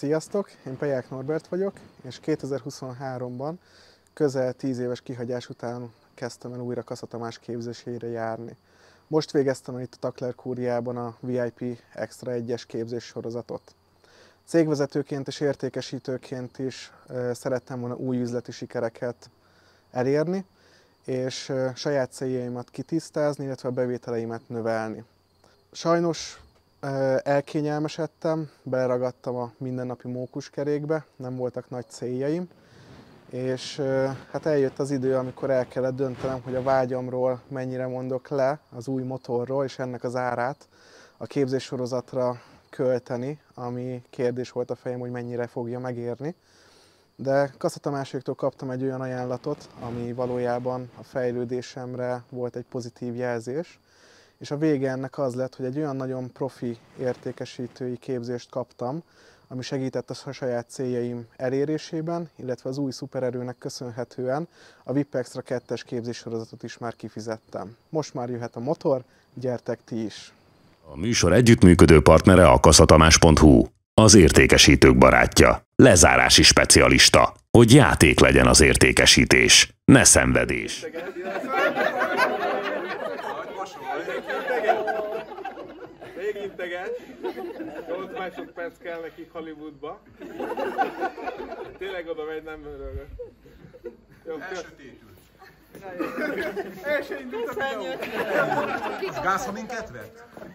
Sziasztok, én Peják Norbert vagyok, és 2023-ban közel 10 éves kihagyás után kezdtem el újra Kassa Tamás képzésére járni. Most végeztem el itt a Takler Kúriában a VIP Extra 1-es képzés sorozatot. Cégvezetőként és értékesítőként is szerettem volna új üzleti sikereket elérni, és saját céljaimat kitisztázni, illetve a bevételeimet növelni. Sajnos elkényelmesedtem, beleragadtam a mindennapi mókuskerékbe, nem voltak nagy céljaim, és hát eljött az idő, amikor el kellett döntenem, hogy a vágyamról mennyire mondok le az új motorról, és ennek az árát a képzéssorozatra költeni, ami kérdés volt a fejem, hogy mennyire fogja megérni. De Kasszatamáséktól kaptam egy olyan ajánlatot, ami valójában a fejlődésemre volt egy pozitív jelzés, és a vége ennek az lett, hogy egy olyan nagyon profi értékesítői képzést kaptam, ami segített a saját céljaim elérésében, illetve az új szupererőnek köszönhetően a VIP Extra 2-es képzéssorozatot is már kifizettem. Most már jöhet a motor, gyertek ti is! A műsor együttműködő partnere a kaszatamás.hu, az értékesítők barátja, lezárási specialista, hogy játék legyen az értékesítés, ne szenvedés. Még integet. 8 másodperc kell nekik Hollywoodba. Tényleg oda megy, nem örülök. Jó, Elsötétült. Első indult a videó. Gáz, ha minket vett?